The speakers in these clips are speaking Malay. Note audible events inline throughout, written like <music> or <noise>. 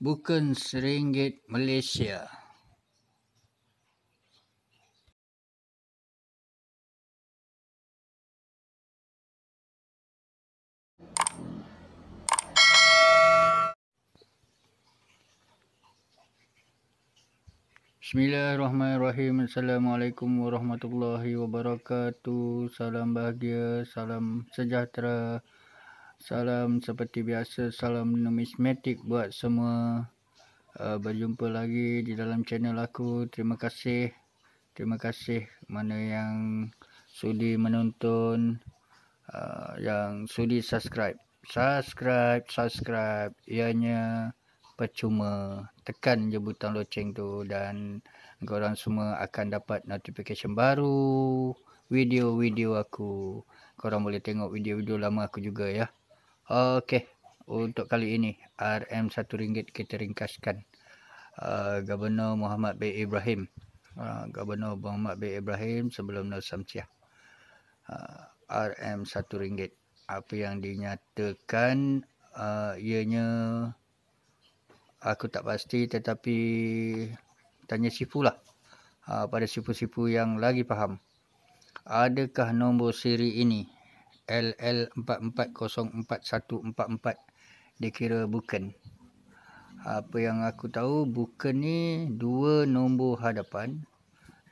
bukan seringgit Malaysia. Bismillahirrahmanirrahim. Assalamualaikum warahmatullahi wabarakatuh. Salam bahagia, salam sejahtera. Salam seperti biasa, salam numismatik buat semua. Uh, berjumpa lagi di dalam channel aku. Terima kasih. Terima kasih mana yang sudi menonton, uh, yang sudi subscribe. Subscribe, subscribe. Ianya percuma tekan je butang loceng tu dan korang semua akan dapat notification baru video-video aku korang boleh tengok video-video lama aku juga ya Okey, untuk kali ini RM RM1 kita ringkaskan. Uh, Gubernur Muhammad bin Ibrahim. Uh, Gubernur Muhammad bin Ibrahim sebelum Nur Samsiah uh, RM1 apa yang dinyatakan uh, ianya aku tak pasti tetapi tanya sifu lah. Uh, pada sifu-sifu yang lagi faham. Adakah nombor siri ini LL44044144 dikira bukan apa yang aku tahu bukan ni dua nombor hadapan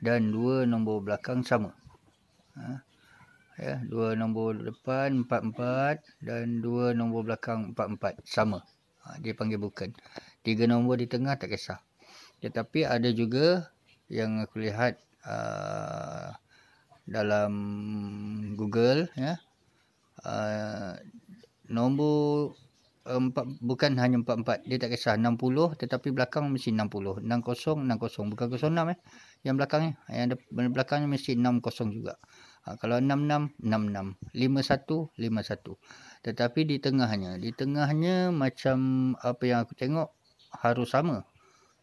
dan dua nombor belakang sama ha? ya dua nombor depan 44 dan dua nombor belakang 44 sama ha, dia panggil bukan tiga nombor di tengah tak kisah. Tetapi ada juga yang aku lihat uh, dalam Google ya. Uh, nombor empat bukan hanya empat empat dia tak kisah 60 tetapi belakang mesti 60 60 60 bukan 06 eh yang belakangnya yang belakangnya mesti 60 juga ha, kalau 66 66 51 51 tetapi di tengahnya di tengahnya macam apa yang aku tengok harus sama.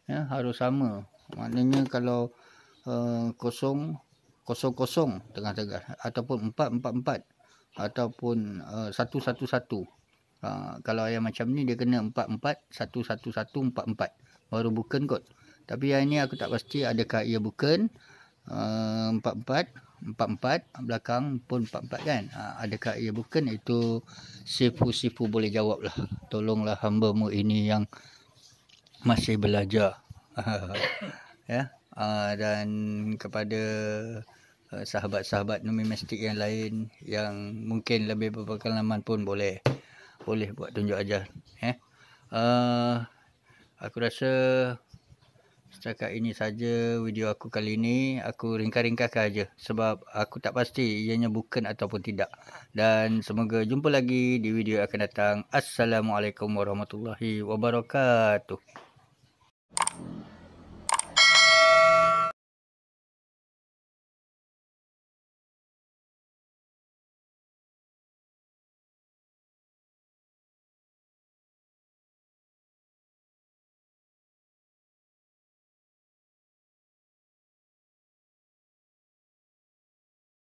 Ya, harus sama. Maknanya kalau uh, kosong, kosong kosong tengah-tengah. Ataupun empat, empat, empat. Ataupun uh, satu, satu, satu. Uh, kalau yang macam ni dia kena empat, empat. Satu, satu, satu, empat, empat. Baru bukan kot. Tapi yang ini aku tak pasti adakah ia bukan. Uh, empat, empat. Empat-empat belakang pun empat-empat kan. Ha, adakah ia bukan itu sifu-sifu boleh jawab lah. Tolonglah hamba mu ini yang masih belajar <laughs> ya uh, dan kepada uh, sahabat-sahabat numismatik yang lain yang mungkin lebih berpengalaman pun boleh boleh buat tunjuk ajar ya uh, aku rasa setakat ini saja video aku kali ini. Aku ringkas-ringkaskan aja sebab aku tak pasti ianya bukan ataupun tidak. Dan semoga jumpa lagi di video akan datang. Assalamualaikum warahmatullahi wabarakatuh